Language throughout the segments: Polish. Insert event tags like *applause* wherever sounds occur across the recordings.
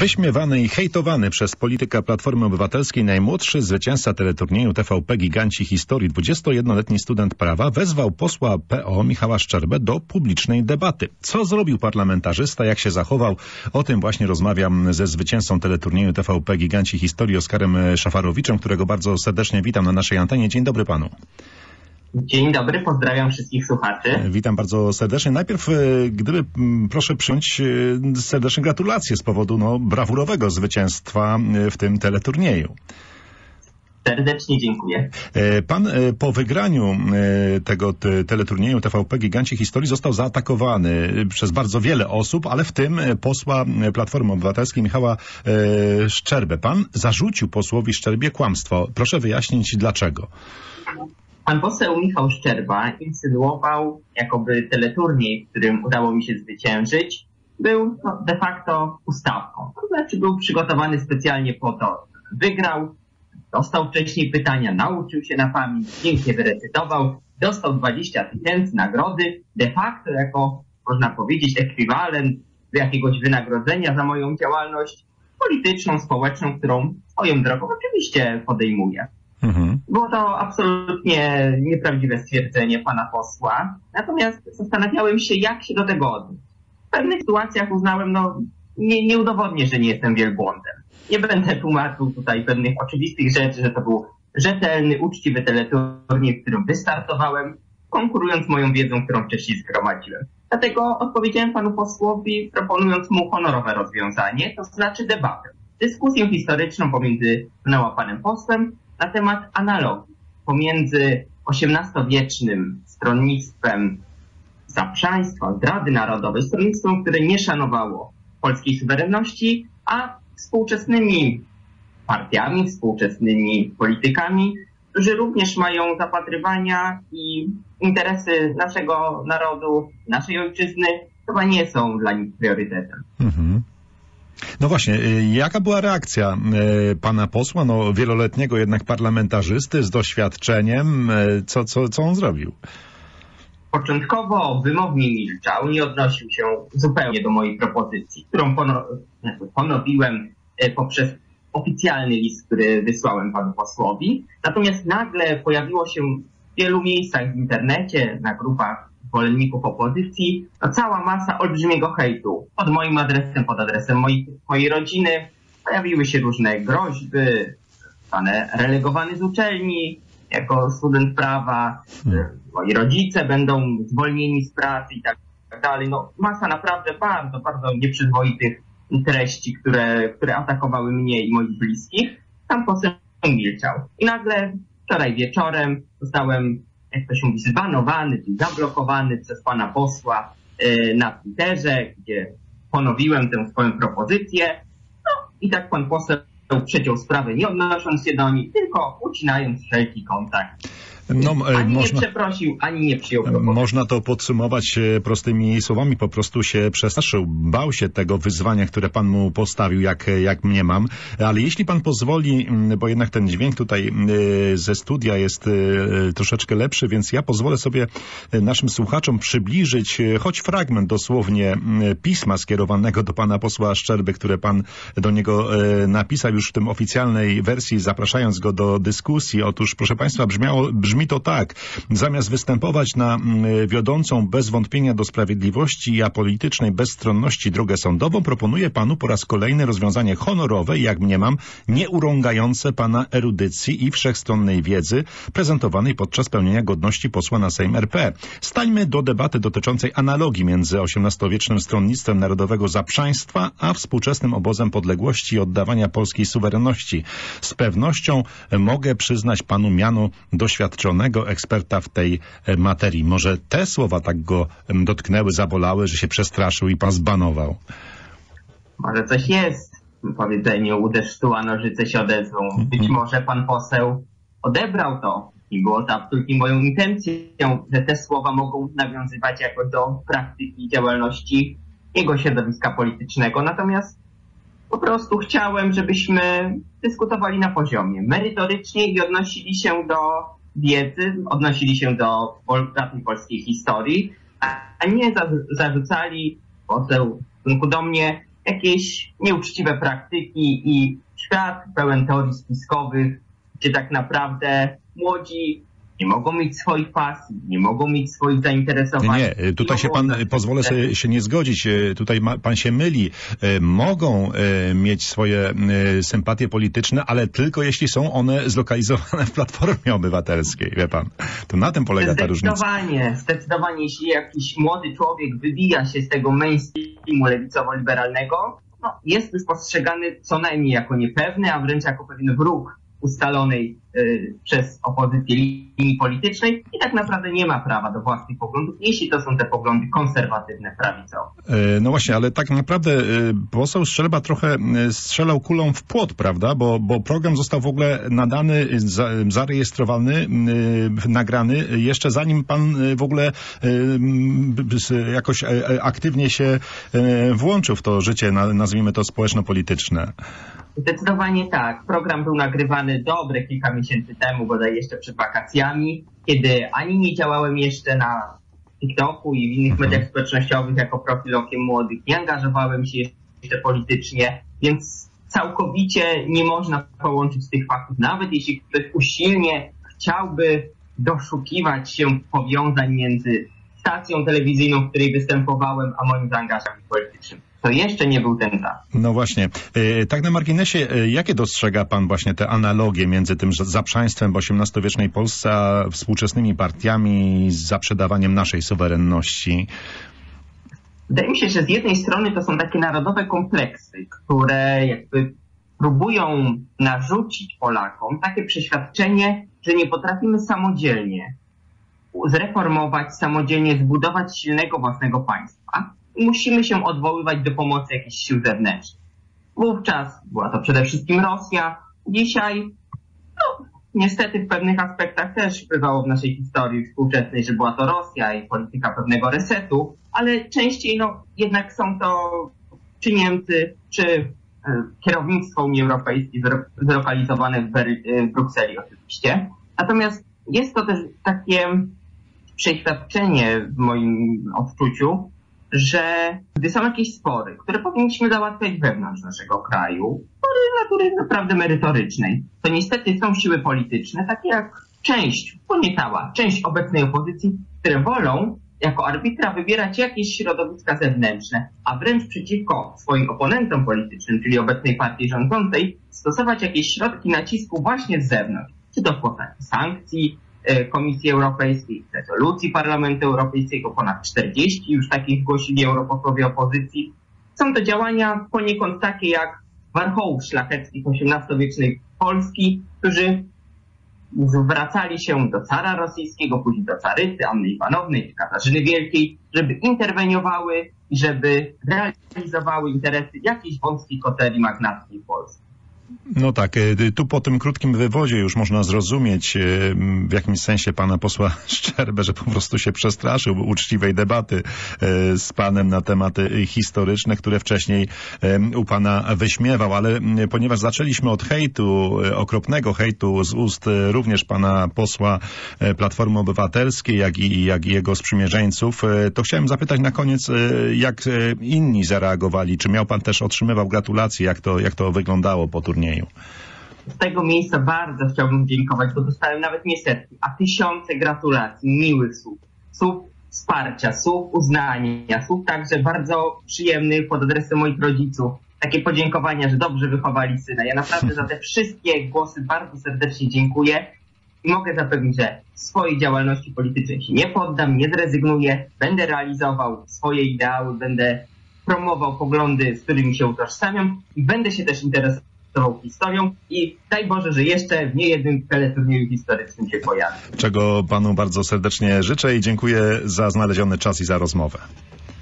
Wyśmiewany i hejtowany przez polityka Platformy Obywatelskiej najmłodszy zwycięzca teleturnieju TVP Giganci Historii, 21-letni student prawa, wezwał posła PO Michała Szczerbę do publicznej debaty. Co zrobił parlamentarzysta, jak się zachował? O tym właśnie rozmawiam ze zwycięzcą teleturnieju TVP Giganci Historii Oskarem Szafarowiczem, którego bardzo serdecznie witam na naszej antenie. Dzień dobry panu. Dzień dobry, pozdrawiam wszystkich słuchaczy. Witam bardzo serdecznie. Najpierw, e, gdyby proszę przyjąć e, serdeczne gratulacje z powodu no, brawurowego zwycięstwa e, w tym teleturnieju. Serdecznie dziękuję. Pan po wygraniu tego teleturnieju TVP Giganci Historii został zaatakowany przez bardzo wiele osób, ale w tym posła Platformy Obywatelskiej Michała Szczerbę. Pan zarzucił posłowi Szczerbie kłamstwo. Proszę wyjaśnić dlaczego. Pan poseł Michał Szczerba insynuował, jakoby teleturniej, w którym udało mi się zwyciężyć, był no, de facto ustawką. To znaczy był przygotowany specjalnie po to, wygrał, dostał wcześniej pytania, nauczył się na pamięć, pięknie wyrecytował, dostał 20 tysięcy nagrody, de facto jako, można powiedzieć, ekwiwalent jakiegoś wynagrodzenia za moją działalność polityczną, społeczną, którą swoją drogą oczywiście podejmuję. Mhm. Było to absolutnie nieprawdziwe stwierdzenie pana posła. Natomiast zastanawiałem się, jak się do tego odnieść. W pewnych sytuacjach uznałem, no, nie, nie udowodnię, że nie jestem wielbłądem. Nie będę tłumaczył tutaj pewnych oczywistych rzeczy, że to był rzetelny, uczciwy teleturniej, w którym wystartowałem, konkurując moją wiedzą, którą wcześniej zgromadziłem. Dlatego odpowiedziałem panu posłowi, proponując mu honorowe rozwiązanie, to znaczy debatę. Dyskusję historyczną pomiędzy mną a panem posłem na temat analogii pomiędzy XVIII-wiecznym stronnictwem zaprzaństwa, zdrady narodowej, stronnictwem, które nie szanowało polskiej suwerenności, a współczesnymi partiami, współczesnymi politykami, którzy również mają zapatrywania i interesy naszego narodu, naszej ojczyzny, chyba nie są dla nich priorytetem. Mhm. No właśnie, y, jaka była reakcja y, pana posła, no wieloletniego jednak parlamentarzysty z doświadczeniem, y, co, co, co on zrobił? Początkowo wymownie milczał, nie odnosił się zupełnie do mojej propozycji, którą ponowiłem poprzez oficjalny list, który wysłałem panu posłowi. Natomiast nagle pojawiło się w wielu miejscach w internecie, na grupach zwolenników opozycji, no cała masa olbrzymiego hejtu. Pod moim adresem, pod adresem mojej, mojej rodziny pojawiły się różne groźby, zostanę relegowany z uczelni jako student prawa, hmm. moi rodzice będą zwolnieni z pracy i tak dalej. No masa naprawdę bardzo, bardzo nieprzyzwoitych treści, które, które atakowały mnie i moich bliskich. Tam poseł milczał. I nagle wczoraj wieczorem zostałem jak to się mówi, zbanowany, zablokowany przez pana posła e, na Twitterze, gdzie ponowiłem tę swoją propozycję. No i tak pan poseł przeciął sprawę, nie odnosząc się do niej, tylko ucinając wszelki kontakt. No, e, ani można, nie przeprosił, ani nie przyjął propozycji. Można to podsumować e, prostymi słowami. Po prostu się przestraszył. Bał się tego wyzwania, które pan mu postawił, jak, jak mnie mam. Ale jeśli pan pozwoli, bo jednak ten dźwięk tutaj e, ze studia jest troszeczkę lepszy, więc ja pozwolę sobie naszym słuchaczom przybliżyć choć fragment dosłownie pisma skierowanego do pana posła Szczerby, które pan do niego napisał już w tym oficjalnej wersji, zapraszając go do dyskusji. Otóż, proszę państwa, brzmiało, brzmi brzmi to tak. Zamiast występować na mm, wiodącą bez wątpienia do sprawiedliwości i apolitycznej bezstronności drogę sądową, proponuję panu po raz kolejny rozwiązanie honorowe i jak mniemam, nie urągające pana erudycji i wszechstronnej wiedzy prezentowanej podczas pełnienia godności posła na Sejm RP. Stańmy do debaty dotyczącej analogii między XVIII-wiecznym stronnictwem narodowego zaprzaństwa, a współczesnym obozem podległości i oddawania polskiej suwerenności. Z pewnością mogę przyznać panu miano doświadczenia doświadczonego eksperta w tej e, materii. Może te słowa tak go dotknęły, zabolały, że się przestraszył i pan zbanował? Może coś jest w powiedzeniu uderz tu, a nożyce się odezwą. Być mhm. może pan poseł odebrał to i było to absolutnie moją intencją, że te słowa mogą nawiązywać jako do praktyki działalności jego środowiska politycznego. Natomiast po prostu chciałem, żebyśmy dyskutowali na poziomie merytorycznie i odnosili się do wiedzy, odnosili się do dawnej polskiej historii, a nie zarzucali poseł do mnie jakieś nieuczciwe praktyki i świat pełen teorii spiskowych, gdzie tak naprawdę młodzi nie mogą mieć swoich pasji, nie mogą mieć swoich zainteresowań. Nie, nie. tutaj się pan, pozwolę sobie się nie zgodzić, e, tutaj ma, pan się myli. E, mogą e, mieć swoje sympatie polityczne, ale tylko jeśli są one zlokalizowane w Platformie Obywatelskiej, wie pan. To na tym polega ta różnica. Zdecydowanie, zdecydowanie, jeśli jakiś młody człowiek wybija się z tego mainstreamu lewicowo-liberalnego, no, jest postrzegany co najmniej jako niepewny, a wręcz jako pewien wróg ustalonej y, przez opozycję linii politycznej i tak naprawdę nie ma prawa do własnych poglądów, jeśli to są te poglądy konserwatywne, prawicowe. E, no właśnie, ale tak naprawdę e, poseł Szczelba trochę e, strzelał kulą w płot, prawda? Bo, bo program został w ogóle nadany, zarejestrowany, nagrany jeszcze zanim pan w ogóle jakoś aktywnie się włączył w to życie, nazwijmy to społeczno-polityczne. Zdecydowanie tak. Program był nagrywany dobre kilka miesięcy temu, bodaj jeszcze przed wakacjami, kiedy ani nie działałem jeszcze na TikToku i w innych mhm. mediach społecznościowych jako profil Okiem Młodych, nie angażowałem się jeszcze politycznie, więc całkowicie nie można połączyć tych faktów. Nawet jeśli ktoś usilnie chciałby doszukiwać się powiązań między stacją telewizyjną, w której występowałem, a moim zaangażowaniem politycznym to jeszcze nie był ten czas. No właśnie. E, tak na marginesie, e, jakie dostrzega pan właśnie te analogie między tym zaprzaństwem w XVIII-wiecznej Polsce, a współczesnymi partiami, z zaprzedawaniem naszej suwerenności? Wydaje mi się, że z jednej strony to są takie narodowe kompleksy, które jakby próbują narzucić Polakom takie przeświadczenie, że nie potrafimy samodzielnie zreformować, samodzielnie zbudować silnego własnego państwa musimy się odwoływać do pomocy jakichś sił zewnętrznych. Wówczas była to przede wszystkim Rosja. Dzisiaj, no, niestety w pewnych aspektach też bywało w naszej historii współczesnej, że była to Rosja i polityka pewnego resetu, ale częściej, no, jednak są to czy Niemcy, czy kierownictwo Unii Europejskiej zlokalizowane w, e, w Brukseli oczywiście. Natomiast jest to też takie przeświadczenie w moim odczuciu, że gdy są jakieś spory, które powinniśmy załatwiać wewnątrz naszego kraju, spory natury naprawdę merytorycznej, to niestety są siły polityczne, takie jak część, bo część obecnej opozycji, które wolą jako arbitra wybierać jakieś środowiska zewnętrzne, a wręcz przeciwko swoim oponentom politycznym, czyli obecnej partii rządzącej, stosować jakieś środki nacisku właśnie z zewnątrz, czy to w postaci sankcji, Komisji Europejskiej, rezolucji Parlamentu Europejskiego, ponad 40 już takich zgłosili europosłowie opozycji. Są to działania poniekąd takie jak warchołów szlacheckich XVIII-wiecznej Polski, którzy zwracali się do cara rosyjskiego, później do carycy Anny Iwanowny czy Katarzyny Wielkiej, żeby interweniowały i żeby realizowały interesy jakiejś wąskiej koteli magnackiej Polski. No tak, e, tu po tym krótkim wywodzie już można zrozumieć e, w jakimś sensie pana posła *laughs* Szczerbę, że po prostu się przestraszył uczciwej debaty e, z panem na tematy historyczne, które wcześniej u pana wyśmiewał, ale ponieważ zaczęliśmy od hejtu, okropnego hejtu z ust również pana posła Platformy Obywatelskiej, jak i, jak i jego sprzymierzeńców, to chciałem zapytać na koniec, jak inni zareagowali? Czy miał pan też, otrzymywał gratulacje? Jak to, jak to wyglądało po turnieju? Turnieju. Z tego miejsca bardzo chciałbym dziękować, bo dostałem nawet nie setki, a tysiące gratulacji, miłych słów, słów wsparcia, słów uznania, słów także bardzo przyjemnych pod adresem moich rodziców. Takie podziękowania, że dobrze wychowali syna. Ja naprawdę za te wszystkie głosy bardzo serdecznie dziękuję i mogę zapewnić, że swojej działalności politycznej się nie poddam, nie zrezygnuję, będę realizował swoje ideały, będę promował poglądy, z którymi się utożsamiam i będę się też interesował tą historią i daj Boże, że jeszcze w niejednym teleturnieju historycznym się pojawi. Czego panu bardzo serdecznie życzę i dziękuję za znaleziony czas i za rozmowę.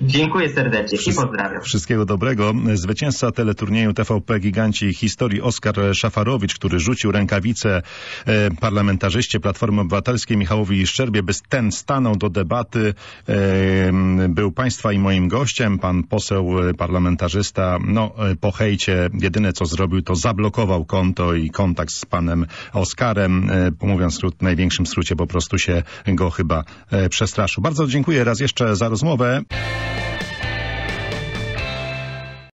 Dziękuję serdecznie i pozdrawiam. Wszystkiego dobrego. Zwycięzca teleturnieju TVP Giganci Historii Oskar Szafarowicz, który rzucił rękawice e, parlamentarzyście Platformy Obywatelskiej Michałowi Szczerbie, by ten stanął do debaty. E, był państwa i moim gościem, pan poseł e, parlamentarzysta. No, po hejcie jedyne co zrobił to zablokował konto i kontakt z panem Oskarem. Mówiąc w największym skrócie po prostu się go chyba przestraszył. Bardzo dziękuję raz jeszcze za rozmowę.